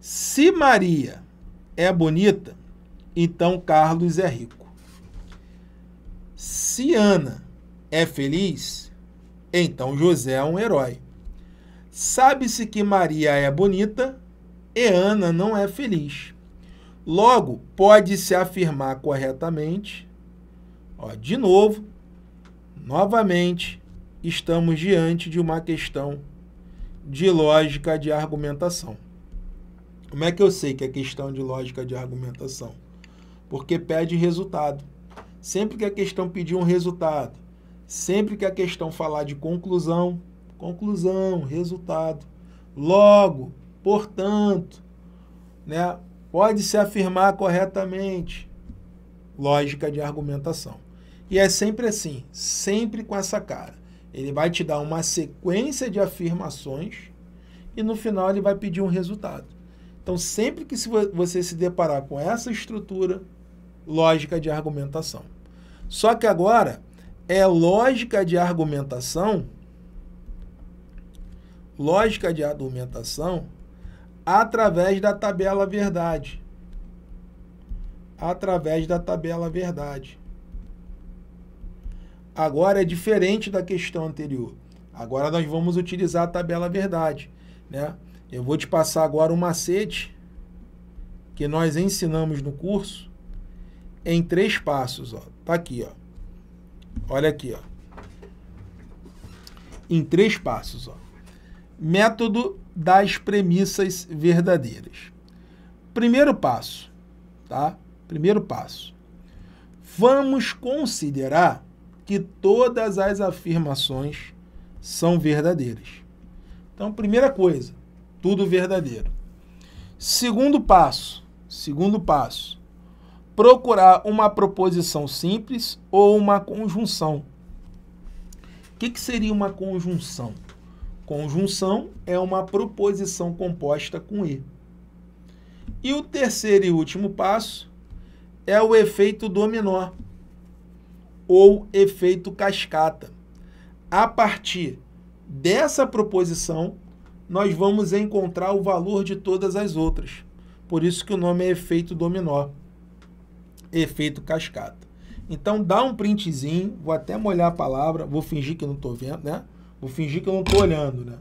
Se Maria é bonita, então Carlos é rico. Se Ana é feliz, então José é um herói. Sabe-se que Maria é bonita e Ana não é feliz. Logo, pode-se afirmar corretamente, ó, de novo, novamente, estamos diante de uma questão de lógica de argumentação. Como é que eu sei que é questão de lógica de argumentação? Porque pede resultado. Sempre que a questão pedir um resultado, sempre que a questão falar de conclusão, conclusão, resultado. Logo, portanto, né, pode se afirmar corretamente. Lógica de argumentação. E é sempre assim, sempre com essa cara. Ele vai te dar uma sequência de afirmações e no final ele vai pedir um resultado. Então, sempre que você se deparar com essa estrutura, lógica de argumentação. Só que agora é lógica de argumentação, lógica de argumentação através da tabela verdade. Através da tabela verdade. Agora é diferente da questão anterior. Agora nós vamos utilizar a tabela verdade, né? Eu vou te passar agora um macete que nós ensinamos no curso em três passos, ó. Tá aqui, ó. Olha aqui, ó. Em três passos, ó. Método das premissas verdadeiras. Primeiro passo, tá? Primeiro passo. Vamos considerar que todas as afirmações são verdadeiras. Então, primeira coisa, tudo verdadeiro. Segundo passo, segundo passo, procurar uma proposição simples ou uma conjunção. O que, que seria uma conjunção? Conjunção é uma proposição composta com e. E o terceiro e último passo é o efeito dominó ou efeito cascata. A partir dessa proposição, nós vamos encontrar o valor de todas as outras. Por isso que o nome é efeito dominó, efeito cascata. Então dá um printzinho, vou até molhar a palavra, vou fingir que não estou vendo, né? Vou fingir que eu não estou olhando, né?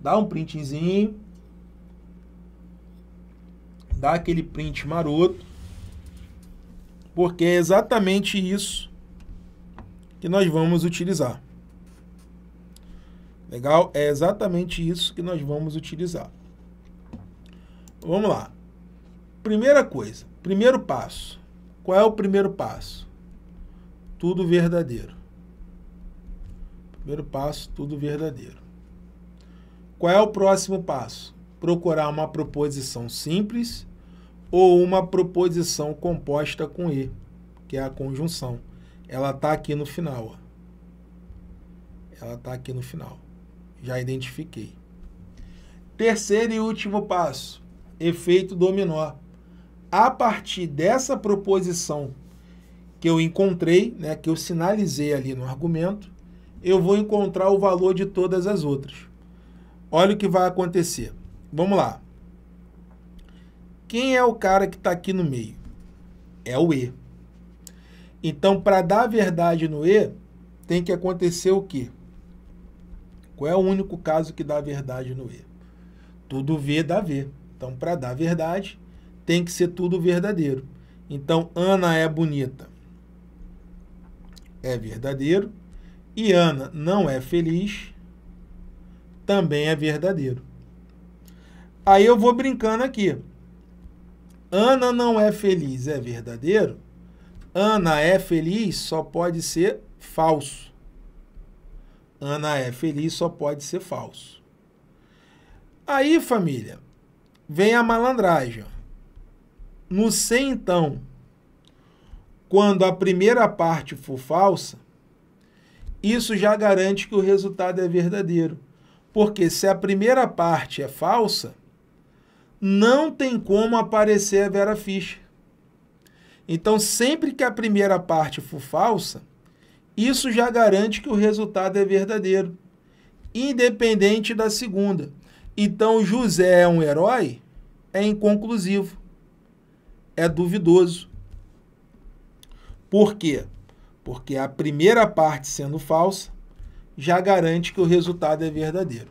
Dá um printzinho, dá aquele print maroto, porque é exatamente isso que nós vamos utilizar. Legal? É exatamente isso que nós vamos utilizar. Vamos lá. Primeira coisa, primeiro passo. Qual é o primeiro passo? Tudo verdadeiro. Primeiro passo, tudo verdadeiro. Qual é o próximo passo? Procurar uma proposição simples ou uma proposição composta com e, que é a conjunção ela está aqui no final. Ó. Ela está aqui no final. Já identifiquei. Terceiro e último passo: efeito dominó. A partir dessa proposição que eu encontrei, né, que eu sinalizei ali no argumento, eu vou encontrar o valor de todas as outras. Olha o que vai acontecer. Vamos lá. Quem é o cara que está aqui no meio? É o E. Então, para dar verdade no E, tem que acontecer o quê? Qual é o único caso que dá verdade no E? Tudo V dá V. Então, para dar verdade, tem que ser tudo verdadeiro. Então, Ana é bonita. É verdadeiro. E Ana não é feliz. Também é verdadeiro. Aí eu vou brincando aqui. Ana não é feliz é verdadeiro? Ana é feliz só pode ser falso. Ana é feliz só pode ser falso. Aí, família, vem a malandragem. No C, então, quando a primeira parte for falsa, isso já garante que o resultado é verdadeiro. Porque se a primeira parte é falsa, não tem como aparecer a Vera Fischer. Então, sempre que a primeira parte for falsa, isso já garante que o resultado é verdadeiro, independente da segunda. Então, José é um herói? é inconclusivo, é duvidoso. Por quê? Porque a primeira parte sendo falsa já garante que o resultado é verdadeiro.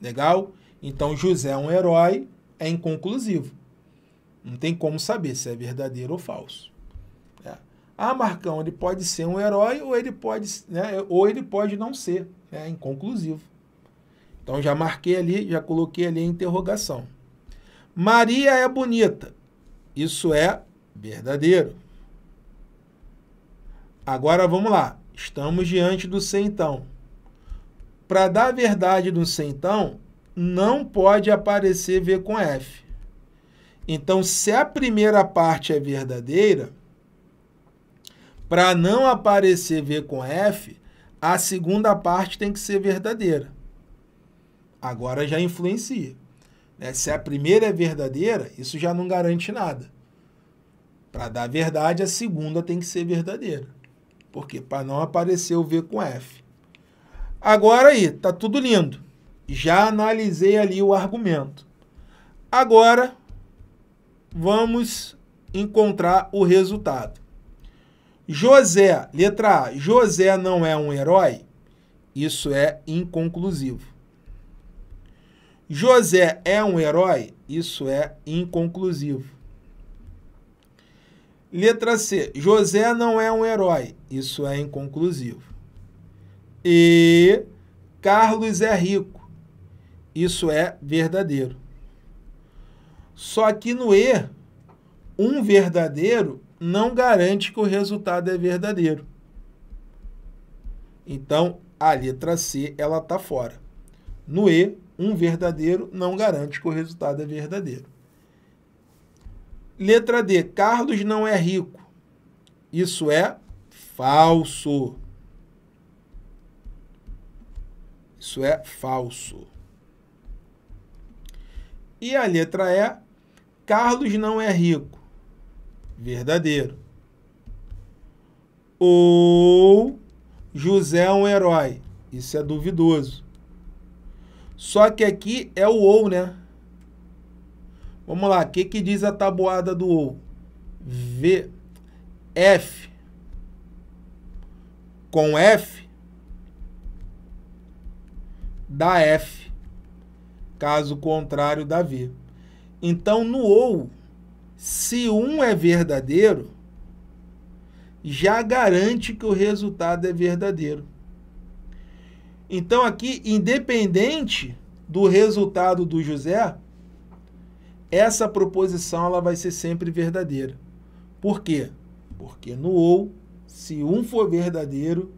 Legal? Então José é um herói, é inconclusivo. Não tem como saber se é verdadeiro ou falso. É. Ah, Marcão, ele pode ser um herói ou ele pode, né, ou ele pode não ser. É inconclusivo. Então já marquei ali, já coloquei ali a interrogação. Maria é bonita. Isso é verdadeiro. Agora vamos lá. Estamos diante do centão. Para dar verdade do centão, não pode aparecer V com F. Então, se a primeira parte é verdadeira, para não aparecer V com F, a segunda parte tem que ser verdadeira. Agora já influencia. Né? Se a primeira é verdadeira, isso já não garante nada. Para dar verdade, a segunda tem que ser verdadeira. Por quê? Para não aparecer o V com F. Agora aí, tá tudo lindo. Já analisei ali o argumento. Agora, vamos encontrar o resultado. José, letra A, José não é um herói? Isso é inconclusivo. José é um herói? Isso é inconclusivo. Letra C. José não é um herói. Isso é inconclusivo. E Carlos é rico. Isso é verdadeiro. Só que no E, um verdadeiro não garante que o resultado é verdadeiro. Então, a letra C ela está fora. No E, um verdadeiro não garante que o resultado é verdadeiro. Letra D. Carlos não é rico. Isso é falso. Isso é falso. E a letra E. Carlos não é rico. Verdadeiro. Ou José é um herói. Isso é duvidoso. Só que aqui é o ou, né? Vamos lá, o que, que diz a tabuada do ou? V, F com F dá F. Caso contrário, dá V. Então, no ou, se um é verdadeiro, já garante que o resultado é verdadeiro. Então, aqui, independente do resultado do José, essa proposição ela vai ser sempre verdadeira. Por quê? Porque no ou, se um for verdadeiro,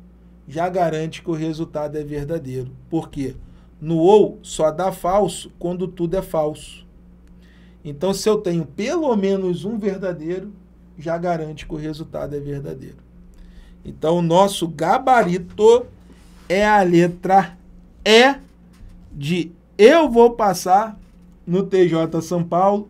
já garante que o resultado é verdadeiro. Por quê? No ou só dá falso quando tudo é falso. Então, se eu tenho pelo menos um verdadeiro, já garante que o resultado é verdadeiro. Então, o nosso gabarito é a letra E de eu vou passar no TJ São Paulo.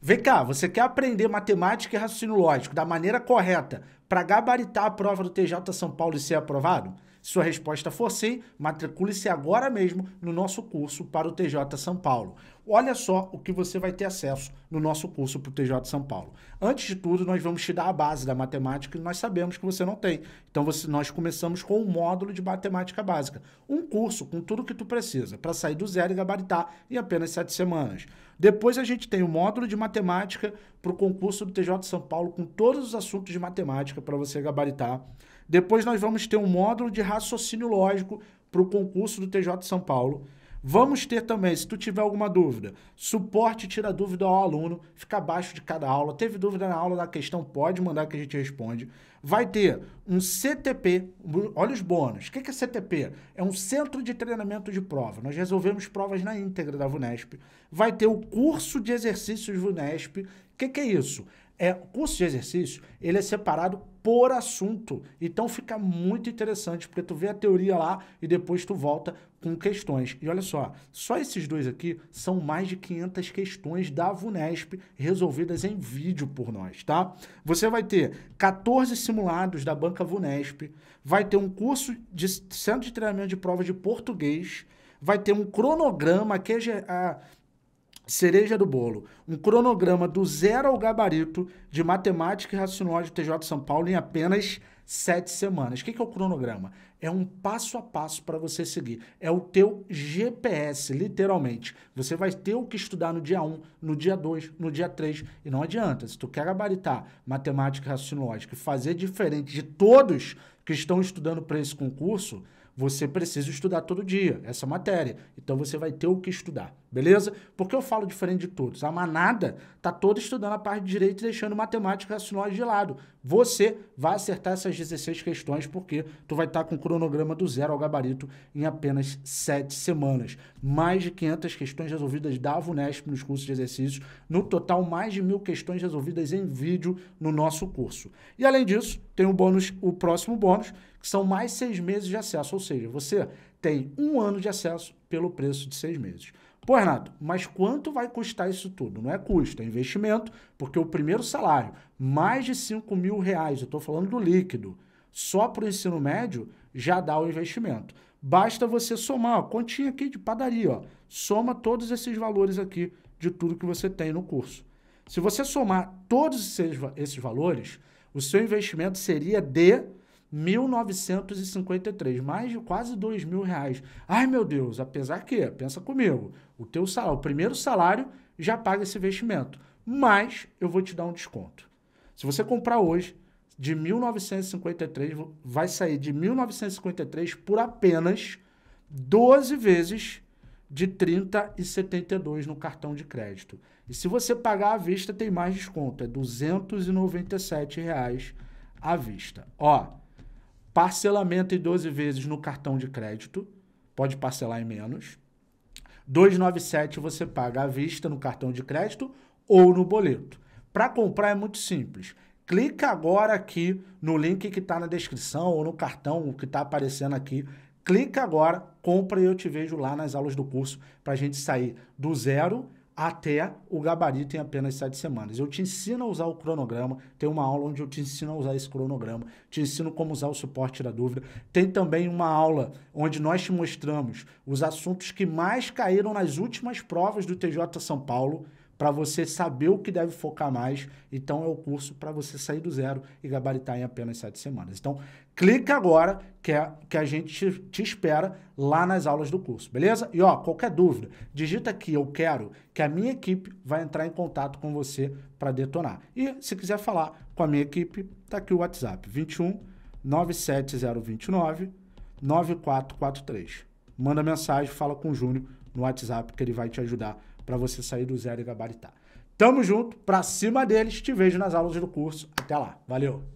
Vem cá, você quer aprender matemática e raciocínio lógico da maneira correta para gabaritar a prova do TJ São Paulo e ser aprovado? Se sua resposta for sim, matricule-se agora mesmo no nosso curso para o TJ São Paulo. Olha só o que você vai ter acesso no nosso curso para o TJ São Paulo. Antes de tudo, nós vamos te dar a base da matemática que nós sabemos que você não tem. Então, você, nós começamos com um módulo de matemática básica. Um curso com tudo que tu precisa para sair do zero e gabaritar em apenas sete semanas. Depois a gente tem o módulo de matemática para o concurso do TJ São Paulo com todos os assuntos de matemática para você gabaritar. Depois nós vamos ter um módulo de raciocínio lógico para o concurso do TJ São Paulo. Vamos ter também, se tu tiver alguma dúvida, suporte tira dúvida ao aluno, fica abaixo de cada aula. Teve dúvida na aula da questão, pode mandar que a gente responde. Vai ter um CTP, olha os bônus. O que é CTP? É um centro de treinamento de prova. Nós resolvemos provas na íntegra da VUNESP. Vai ter o curso de exercícios VUNESP. O que, que é isso? É, o curso de exercício, ele é separado por assunto. Então fica muito interessante, porque tu vê a teoria lá e depois tu volta com questões. E olha só, só esses dois aqui são mais de 500 questões da VUNESP resolvidas em vídeo por nós, tá? Você vai ter 14 simulados da banca VUNESP, vai ter um curso de centro de treinamento de prova de português, vai ter um cronograma que é cereja do bolo, um cronograma do zero ao gabarito de matemática e raciocínio TJ São Paulo em apenas sete semanas. O que é o cronograma? É um passo a passo para você seguir. É o teu GPS, literalmente. Você vai ter o que estudar no dia 1, no dia 2, no dia 3. E não adianta. Se tu quer gabaritar matemática e raciocínio e fazer diferente de todos que estão estudando para esse concurso, você precisa estudar todo dia essa matéria. Então você vai ter o que estudar, beleza? Porque eu falo diferente de todos. A manada tá toda estudando a parte de direito e deixando matemática e racionais de lado. Você vai acertar essas 16 questões porque tu vai estar tá com o cronograma do zero ao gabarito em apenas 7 semanas. Mais de 500 questões resolvidas da VUNESP nos cursos de exercícios. No total, mais de mil questões resolvidas em vídeo no nosso curso. E além disso, tem o bônus, o próximo bônus, que são mais seis meses de acesso, ou seja, você tem um ano de acesso pelo preço de seis meses. Pô, Renato, mas quanto vai custar isso tudo? Não é custo, é investimento, porque o primeiro salário, mais de 5 mil reais, eu estou falando do líquido, só para o ensino médio, já dá o investimento. Basta você somar, ó, continha aqui de padaria, ó, soma todos esses valores aqui de tudo que você tem no curso. Se você somar todos esses, esses valores, o seu investimento seria de 1.953, mais de quase dois mil reais. Ai, meu Deus, apesar que, pensa comigo, o teu salário, o primeiro salário já paga esse investimento, mas eu vou te dar um desconto. Se você comprar hoje, de 1.953, vai sair de 1.953 por apenas 12 vezes de 30,72 no cartão de crédito. E se você pagar à vista, tem mais desconto, é 297 reais à vista. Ó, Parcelamento em 12 vezes no cartão de crédito, pode parcelar em menos. 297 você paga à vista no cartão de crédito ou no boleto. Para comprar é muito simples. Clica agora aqui no link que está na descrição ou no cartão que está aparecendo aqui. Clica agora, compra e eu te vejo lá nas aulas do curso para a gente sair do zero até o gabarito em apenas sete semanas. Eu te ensino a usar o cronograma, tem uma aula onde eu te ensino a usar esse cronograma, te ensino como usar o suporte da dúvida. Tem também uma aula onde nós te mostramos os assuntos que mais caíram nas últimas provas do TJ São Paulo, para você saber o que deve focar mais. Então é o curso para você sair do zero e gabaritar em apenas sete semanas. Então clica agora que, é, que a gente te, espera lá nas aulas do curso, beleza? E ó, qualquer dúvida, digita aqui eu quero que a minha equipe vai entrar em contato com você para detonar. E se quiser falar com a minha equipe, tá aqui o WhatsApp 21 97029 9443. Manda mensagem, fala com o Júnior no WhatsApp que ele vai te ajudar para você sair do zero e gabaritar. Tamo junto, pra cima deles, te vejo nas aulas do curso. Até lá, valeu!